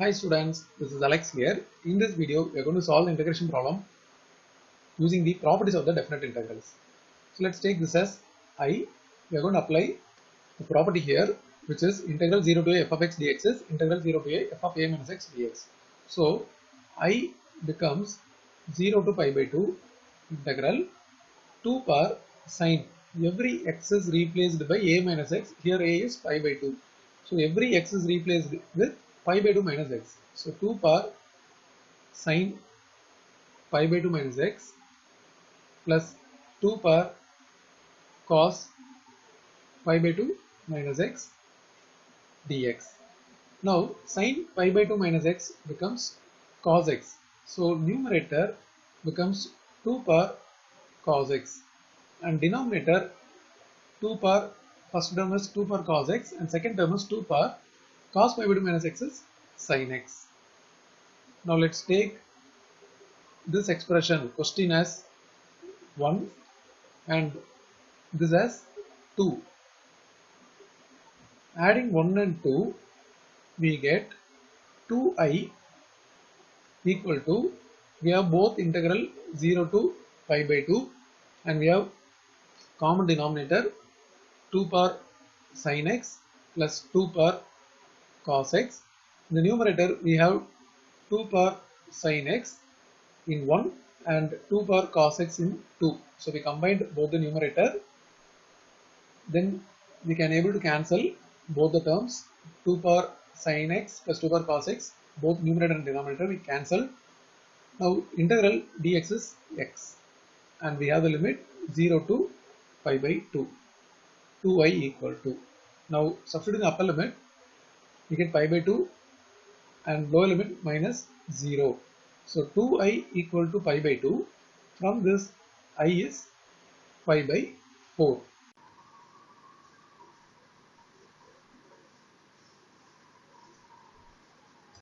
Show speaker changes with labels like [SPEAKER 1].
[SPEAKER 1] Hi students, this is Alex here. In this video, we are going to solve the integration problem using the properties of the definite integrals. So let's take this as i. We are going to apply the property here, which is integral 0 to a f of x dx is integral 0 to a f of a minus x dx. So i becomes 0 to pi by 2 integral 2 power sine. Every x is replaced by a minus x. Here a is pi by 2. So every x is replaced with pi by 2 minus x. So 2 power sine pi by 2 minus x plus 2 power cos pi by 2 minus x dx. Now sine pi by 2 minus x becomes cos x. So numerator becomes 2 power cos x and denominator 2 power first term is 2 power cos x and second term is 2 power cos pi by 2 minus x is sin x. Now let's take this expression question as 1 and this as 2. Adding 1 and 2 we get 2i equal to we have both integral 0 to pi by 2 and we have common denominator 2 power sin x plus 2 power cos x. In the numerator we have 2 power sin x in 1 and 2 power cos x in 2. So we combined both the numerator. Then we can able to cancel both the terms 2 power sin x plus 2 power cos x both numerator and denominator we cancel. Now integral dx is x and we have the limit 0 to pi by 2 2i equal to. Now substituting upper limit we get pi by 2 and lower limit minus 0. So 2i equal to pi by 2 from this i is pi by 4.